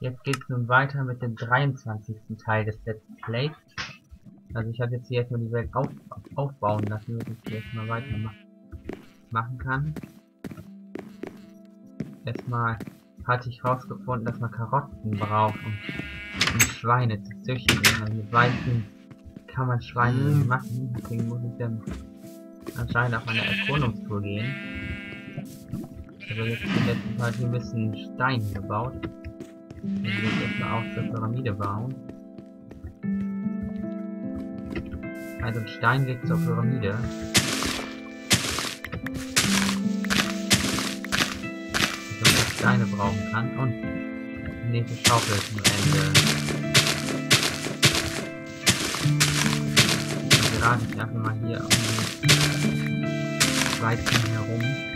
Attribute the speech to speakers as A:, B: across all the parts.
A: Jetzt geht es nun weiter mit dem 23. Teil des Let's Play. Also ich habe jetzt hier erstmal die Welt auf, aufbauen lassen, damit ich jetzt mal weitermachen machen kann. Erstmal hatte ich herausgefunden, dass man Karotten braucht, um, um Schweine zu züchten. Also mit Weizen kann man Schweine mhm. machen, deswegen muss ich dann anscheinend auf eine Erkundungstour gehen. Also jetzt der letzten Zeit hier ein bisschen Stein gebaut. Dann will ich erstmal auch zur Pyramide bauen. Also ein Steinweg zur Pyramide. Steine brauchen kann und die nächste Schaufel zum Ende. Gerade ich einfach mal hier um die Weizen herum.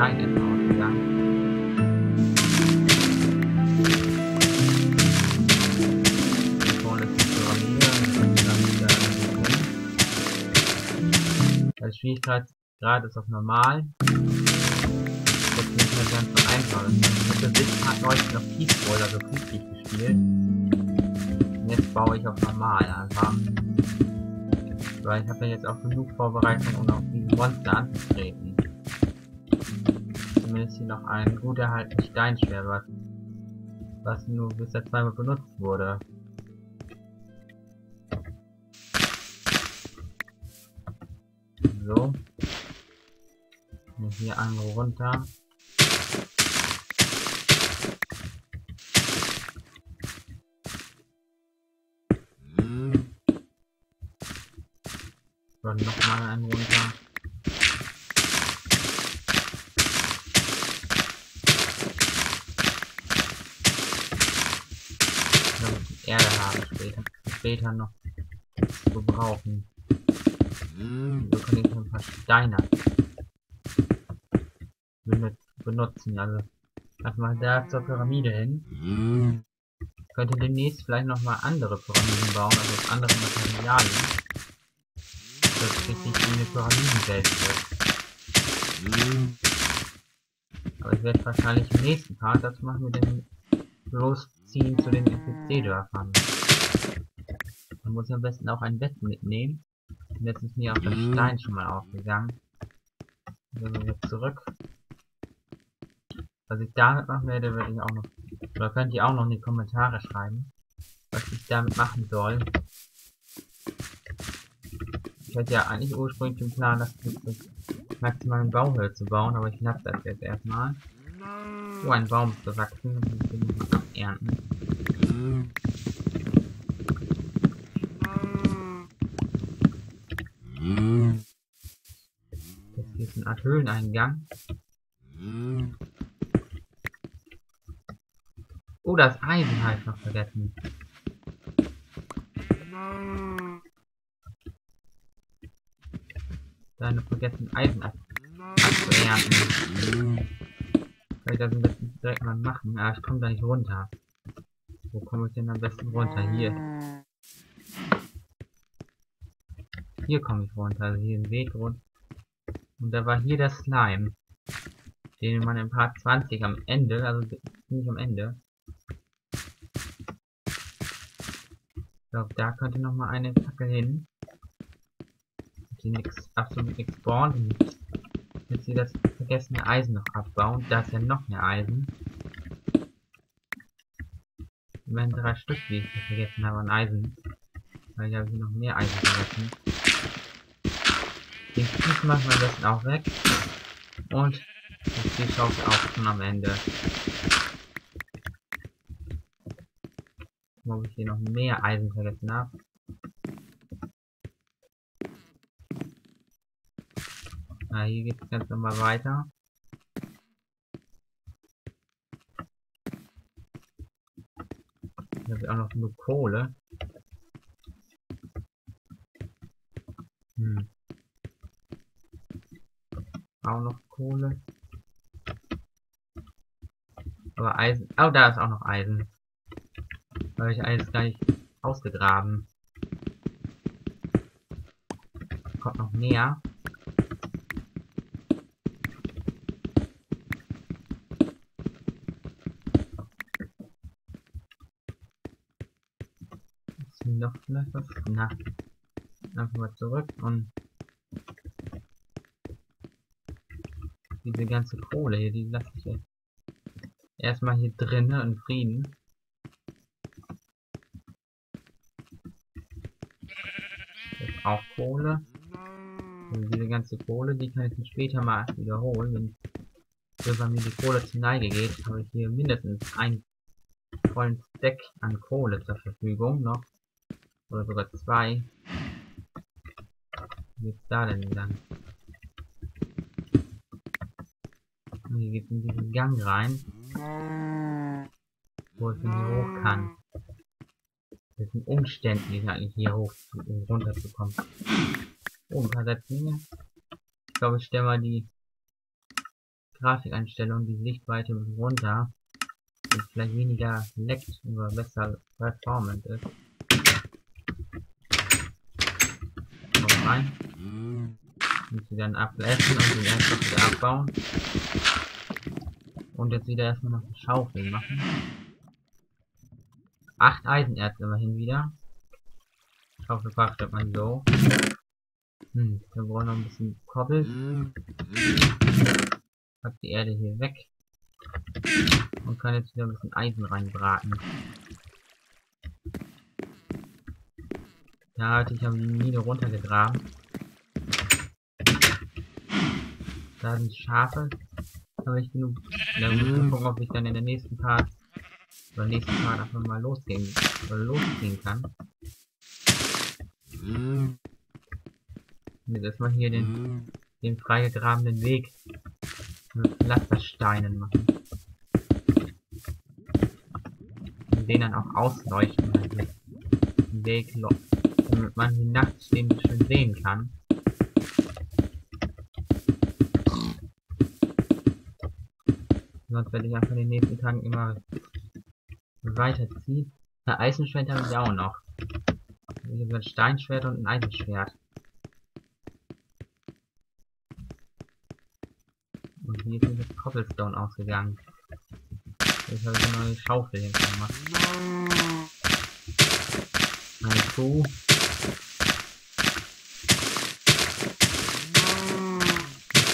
A: Stein etwa ausgegangen. Schwierigkeitsgrad ist auf normal. Das ist nicht mehr ganz so einfach. Ich habe das hat neulich noch Peaceful, also friedlich gespielt. Und jetzt baue ich auf normal einfach. Weil ich habe ja jetzt auch genug Vorbereitung, um auf diesen Monster anzutreten. Zumindest hier noch ein gut erhaltenes Steinschwert, was, was nur bisher zweimal benutzt wurde. So. Hier einmal runter. Später, noch zu brauchen. So kann ich ein paar Steine benutzen. Also erstmal da zur Pyramide hin. Ich könnte demnächst vielleicht nochmal andere Pyramiden bauen, also aus anderen Materialien. Dass es richtig wie eine Pyramidenwelt wird. Aber ich werde wahrscheinlich im nächsten Part das machen mit dem Losziehen zu den NPC-Dörfern. Man muss am besten auch ein Bett mitnehmen. Und jetzt ist mir auch der mhm. Stein schon mal aufgegangen. Gehen wir jetzt zurück. Was ich damit machen werde, werde ich auch noch. Oder könnt ihr auch noch in die Kommentare schreiben, was ich damit machen soll. Ich hatte ja eigentlich ursprünglich den Plan, das maximalen Bauhöhe zu bauen, aber ich lasse das jetzt erstmal. So ein Baum zu wachsen und den ernten. Art Höhleneingang. Oh, das Eisen habe ich noch vergessen. Deine vergessen Eisen abzuernten. Kann ich das am besten direkt mal machen? Ah, ich komme da nicht runter. Wo komme ich denn am besten runter? Hier. Hier komme ich runter. Also hier ein Weg runter. Und da war hier der Slime. Den man im Part 20 am Ende, also nicht am Ende. Ich glaube, da könnte noch mal eine Fackel hin. Die nix, absolut nichts spawnt. Jetzt hier das vergessene Eisen noch abbauen. Da ist ja noch mehr Eisen. Immerhin drei Stück, die ich vergessen habe an Eisen. Weil ich habe hier noch mehr Eisen vergessen. Den Kies machen wir besten auch weg. Und die Schaufel auch schon am Ende. Ob ich hier noch mehr Eisen vergessen habe. Ah, hier geht es ganz normal weiter. Hier habe ich auch noch nur Kohle. Hm. Auch noch Kohle. Aber Eisen. Oh, da ist auch noch Eisen. Da habe ich alles gar nicht ausgegraben. Kommt noch mehr. Noch vielleicht was? Na. Einfach mal zurück und diese ganze Kohle hier, die lasse ich jetzt erstmal hier drinnen in Frieden. Jetzt auch Kohle. Also diese ganze Kohle, die kann ich dann später mal wiederholen. Wenn irgendwann mir die Kohle zur Neige geht, habe ich hier mindestens einen vollen Stack an Kohle zur Verfügung noch. Oder sogar zwei. Wie geht's da denn lang? Hier geht's in diesen Gang rein. Wo ich hier hoch kann. Das sind umständlich eigentlich hier hoch um runterzukommen. Oh, ein paar Setzlinge. Ich glaube, ich stelle mal die Grafikeinstellung, die Sichtweite runter. Und vielleicht weniger leckt, aber besser performant ist. Noch rein. Und einen Apfel essen und den erst wieder abbauen. Und jetzt wieder erstmal noch eine Schaufel machen. Acht Eisenerz immerhin wieder. Schaufel craftet man so. Hm, wir brauchen noch ein bisschen Koppel. Pack die Erde hier weg. Und kann jetzt wieder ein bisschen Eisen reinbraten. Ja, hatte ich habe die Mine runtergegraben. Da sind Schafe. Habe ich genug. Da muss ich gucken, ob ich dann in der nächsten Part oder nächsten Part einfach mal losgehen oder losziehen kann. Und jetzt erstmal hier den, den freigegrabenen Weg mit Pflastersteinen machen. Und den dann auch ausleuchten, also den Weg, damit man die nachts den schön sehen kann. Sonst werde ich einfach in den nächsten Tagen immer weiterziehen. Ein Eisenschwert habe ich auch noch. Ich habe ein Steinschwert und ein Eisenschwert. Und hier ist das Cobblestone ausgegangen. Jetzt habe ich eine neue Schaufel hier gemacht. Eine Kuh.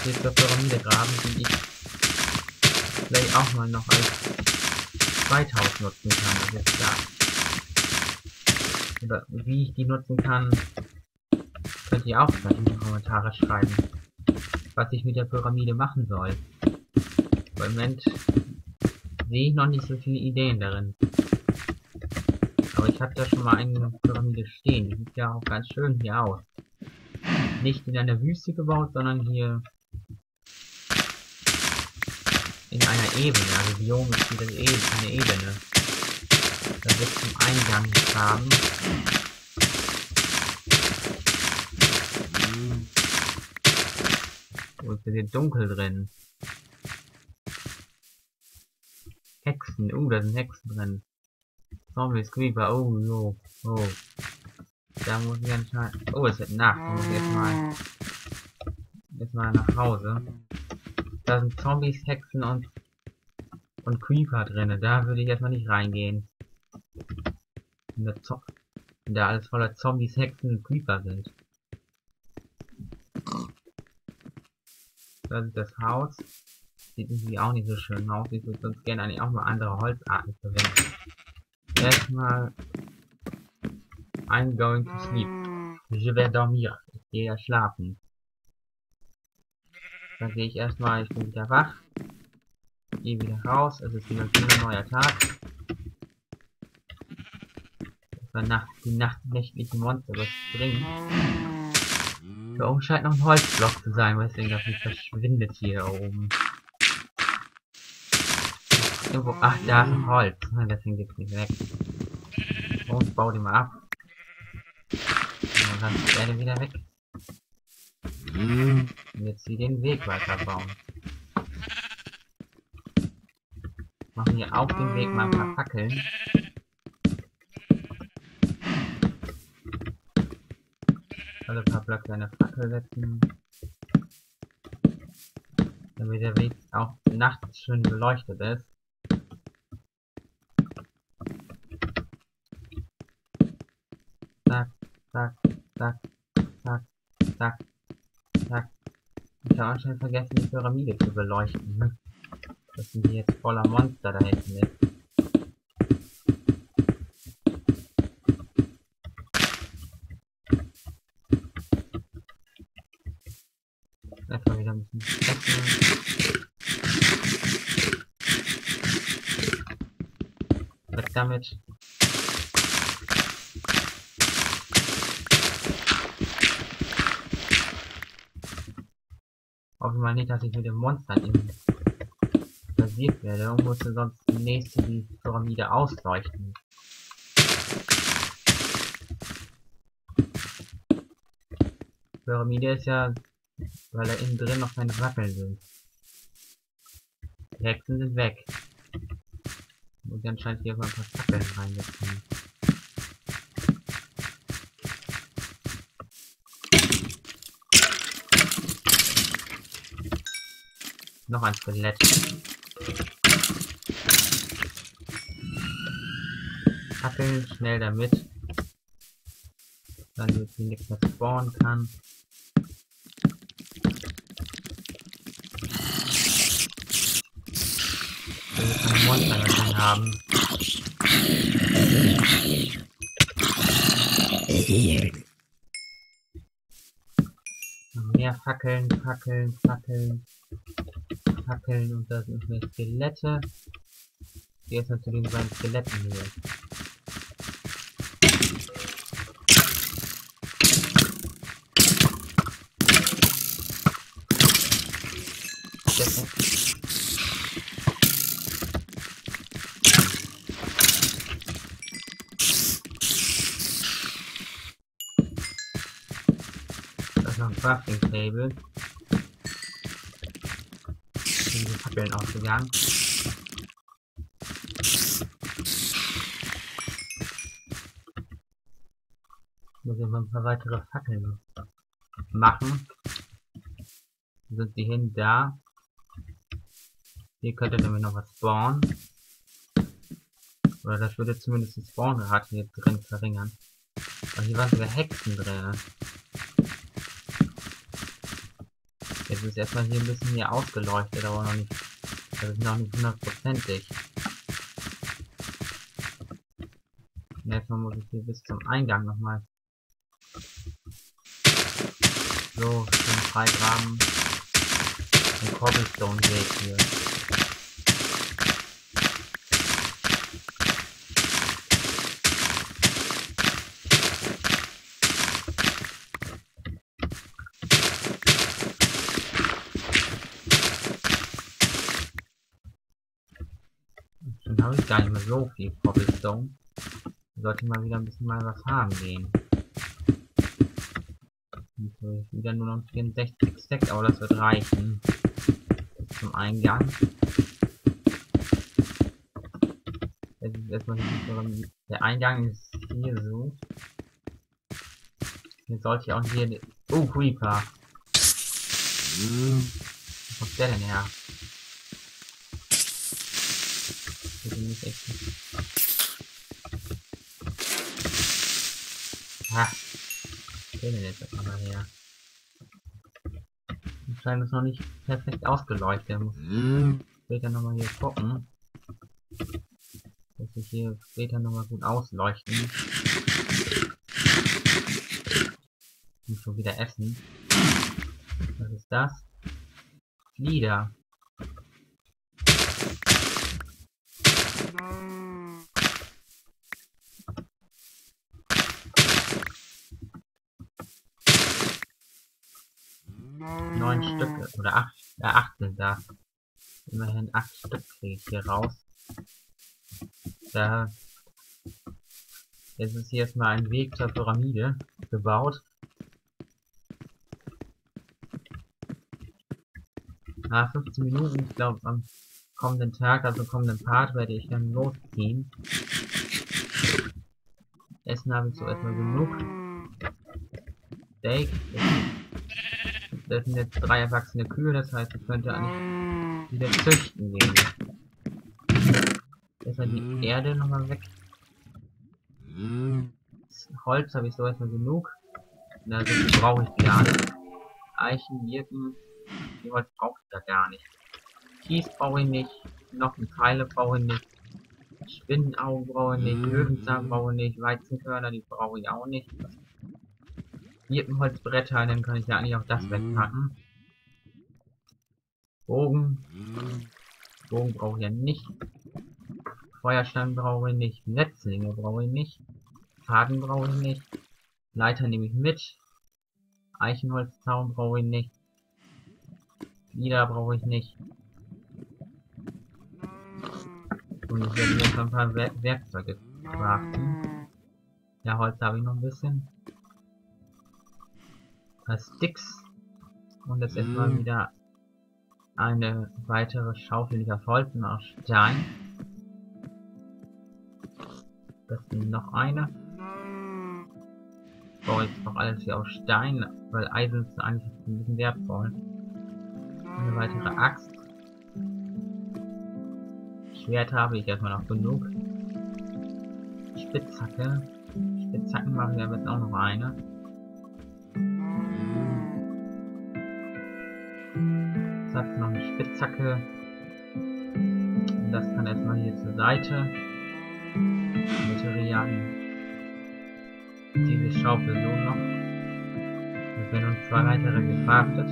A: Jetzt zur Pyramide graben, die ich vielleicht auch mal noch als 2000 nutzen kann. Das ist klar. Oder wie ich die nutzen kann, könnt ihr auch gleich in die Kommentare schreiben. Was ich mit der Pyramide machen soll. Im Moment sehe ich noch nicht so viele Ideen darin. Aber ich habe da schon mal eine Pyramide stehen. Die sieht ja auch ganz schön hier aus. Nicht in einer Wüste gebaut, sondern hier in einer Ebene. Also Biom ist wieder eine Ebene. Da wird zum Eingang haben. Wo ist hier dunkel drin? Hexen, uh, da sind Hexen drin. Zombies, Creeper, oh, jo, oh. Da muss ich anscheinend, oh, es wird Nacht, da muss ich jetzt mal, jetzt mal nach Hause. Da sind Zombies, Hexen und, und Creeper drin. Da würde ich erstmal nicht reingehen. Wenn da, wenn da alles voller Zombies, Hexen und Creeper sind. Das ist das Haus. Sieht irgendwie auch nicht so schön aus. Ich würde sonst gerne eigentlich auch mal andere Holzarten verwenden. Erstmal I'm going to sleep. Je vais dormir. Ich gehe ja schlafen. Dann gehe ich erstmal, ich bin wieder wach. Gehe wieder raus. Es ist wieder ein neuer Tag. Nacht, die nachtnächtlichen Monster was bringen. Da oben scheint noch ein Holzblock zu sein, weswegen das nicht verschwindet hier oben. Irgendwo, ach, da ist ein Holz. Deswegen geht's nicht weg. Und bau die mal ab. Und dann ist er wieder weg. Und jetzt hier den Weg weiterbauen. Machen hier auf dem Weg mal ein paar Fackeln. Alle paar Blöcke eine Fackel setzen. Damit der Weg auch nachts schön beleuchtet ist. Zack, zack, zack, zack, zack. Ich habe anscheinend vergessen, die Pyramide zu beleuchten. Ne? Das sind die jetzt voller Monster da hinten ist. Erstmal wieder ein bisschen essen. Weg damit. Hoffen wir mal nicht, dass ich mit dem Monster basiert werde und musste sonst die nächste die Pyramide ausleuchten. Pyramide ist ja, weil da innen drin noch keine Wackeln sind. Die Hexen sind weg. Muss ich anscheinend hier mal ein paar Fackeln reinsetzen. Noch ein Skelett. Fackeln schnell damit. Dann jetzt hier nichts mehr spawnen kann. Wir keine Monster drin haben. Mehr Fackeln, Fackeln, Fackeln. Fackeln und da sind mehr Skelette. Hier ist natürlich den Skeletten hier. Das ist noch ein Crafting Table. Sind die Fackeln ausgegangen. Muss ich mal ein paar weitere Fackeln machen. Sind die hin da? Hier könnte nämlich noch was spawnen. Oder das würde zumindest die Spawnrate hier drin verringern. Aber hier waren sogar Hexen drin. Jetzt ist erstmal hier ein bisschen hier ausgeleuchtet, aber noch nicht. Das ist noch nicht hundertprozentig. Erstmal muss ich hier bis zum Eingang nochmal so schön freigraben. Den Cobblestone Weg hier. Dann habe ich gar nicht mehr so viel Cobblestone. Sollte mal wieder ein bisschen mal was haben gehen. Okay, wieder nur noch 64 Stack, aber das wird reichen. Zum Eingang. Jetzt ist erstmal der Eingang ist hier so. Hier sollte ich auch hier. Oh, Creeper. Wo kommt der denn her? Bitte nicht echt. Ha. Was denn jetzt erstmal her? Grabstein ist noch nicht perfekt ausgeleuchtet. Muss später nochmal hier gucken. Dass ich hier später nochmal gut ausleuchten. Ich muss schon wieder essen. Was ist das? Flieder. Neun Stück oder acht, äh, acht sind da. Immerhin acht Stück kriege ich hier raus. Da jetzt ist hier erstmal ein Weg zur Pyramide gebaut. Nach 15 Minuten, ich glaube am kommenden Tag, also kommenden Part, werde ich dann losziehen. Essen habe ich so erstmal genug. Steak. Das sind jetzt drei erwachsene Kühe, das heißt, ich könnte eigentlich wieder züchten gehen. Erstmal die Erde nochmal weg. Das Holz habe ich so erstmal genug. Na, so viel brauche ich gar nicht. Eichen, Birken, die Holz brauche ich da gar nicht. Kies brauche ich nicht. Noch ein Pfeile brauche ich nicht. Spinnenaugen brauche ich nicht. Löwenzahn brauche ich nicht. Weizenkörner, die brauche ich auch nicht. Birkenholzbretter, dann kann ich ja eigentlich auch das wegpacken. Bogen. Bogen brauche ich ja nicht. Feuerstein brauche ich nicht. Netzlinge brauche ich nicht. Faden brauche ich nicht. Leiter nehme ich mit. Eichenholzzaun brauche ich nicht. Lieder brauche ich nicht. Und ich werde jetzt ein paar Werk Werkzeuge craften. Ja, Holz habe ich noch ein bisschen. Ein Sticks. Und jetzt erstmal wieder eine weitere Schaufel nicht auf Holz, sondern aus Stein. Das ist noch eine. Ich baue jetzt noch alles hier auf Stein, weil Eisen ist eigentlich ein bisschen wertvoll. Eine weitere Axt. Schwert habe ich erstmal noch genug. Spitzhacke. Spitzhacken mache ich aber jetzt auch noch eine. Hat noch eine Spitzhacke. Und das kann erstmal hier zur Seite. Materialien. Diese Schaufel so noch. Es werden uns zwei weitere gefrachtet.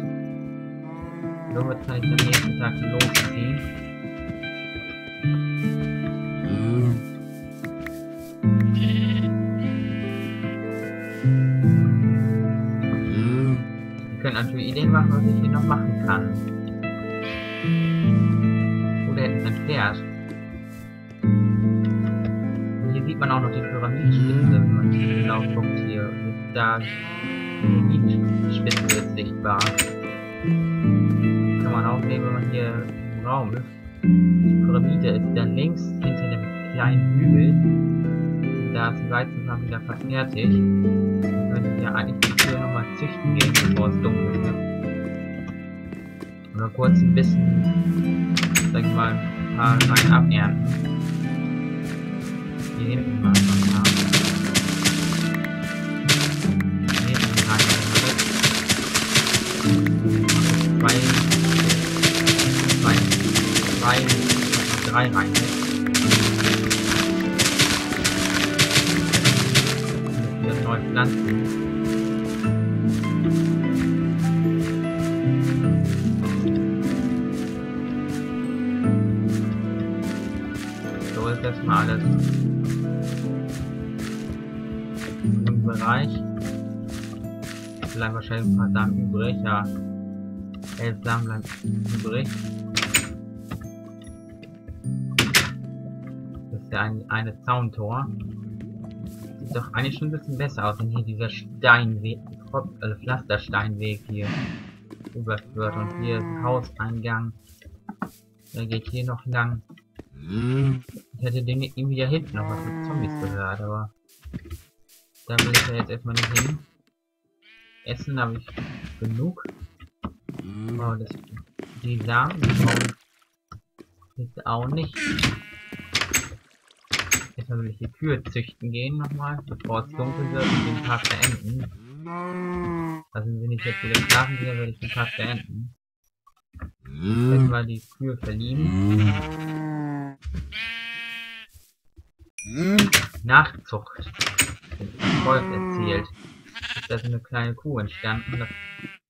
A: Somit kann ich am nächsten Tag losziehen. Ihr könnt natürlich Ideen machen, was ich hier noch machen kann. Oder hätten Pferd. Und hier sieht man auch noch die Pyramidenspitze, wenn man hier genau guckt hier. Da die Pyramidenspitze ist sichtbar. Kann man auch sehen, wenn man hier im Raum ist. Die Pyramide ist dann links hinter dem kleinen Hügel. Da ist die Weizenfarm wieder verfertigt. Wir könnten ja eigentlich die Tür züchten gehen, bevor es dunkel wird. Oder kurz ein bisschen, sag ich mal, ein paar Reihen abernten. Hier hinten mal ein paar. Hier hinten weg. Zwei, zwei, zwei, drei Reihen. Hier neue Pflanzen. Bleiben wahrscheinlich ein paar Samen übrig, ja. Elf bleiben übrig. Das ist ja ein, eine Zauntor. Sieht doch eigentlich schon ein bisschen besser aus, wenn hier dieser Steinweg, also Pflastersteinweg hier überführt. Und hier ist ein Hauseingang. Der geht hier noch lang. Ich hätte den irgendwie da hinten noch was mit Zombies gehört, aber da will ich ja jetzt erstmal nicht hin. Essen habe ich genug. Oh, das, die Samen jetzt auch nicht. Erstmal will ich die Kühe züchten gehen nochmal, bevor es dunkel wird und den Tag beenden. Also wenn ich jetzt wieder schlafen gehe, werde ich den Tag beenden. Wenn wir die Kühe verlieben. Nachzucht. Den Erfolg Ist da so eine kleine Kuh entstanden.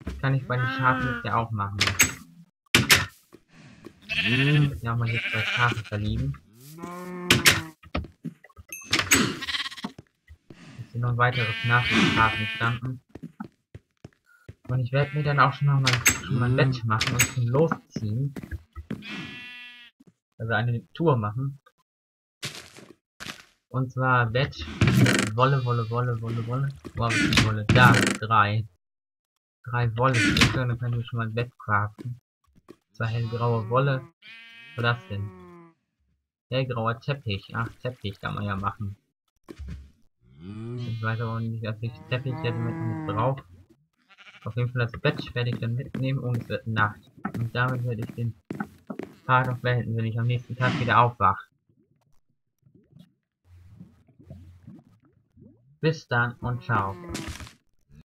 A: Das kann ich bei den Schafen jetzt ja auch machen. Ja, mal hier zwei Schafe verlieben. Ist hier noch ein weiteres Nachrichtenschaf entstanden. Und ich werde mir dann auch schon noch mal, schon mal ein Bett machen und zum Losziehen. Also eine Tour machen. Und zwar Bett, Wolle, Wolle, Wolle, Wolle, Wolle. Wo hab ich die Wolle? Da, drei. Drei Wolle dann können wir schon mal ein Bett craften. Zwar hellgraue Wolle. Was das denn? Hellgrauer Teppich. Ach, Teppich kann man ja machen. Ich weiß aber nicht, dass ich Teppich jetzt mit, mit drauf. Auf jeden Fall das Bett werde ich dann mitnehmen und es wird Nacht. Und damit werde ich den Tag auch beenden, wenn ich am nächsten Tag wieder aufwache. Bis dann und ciao.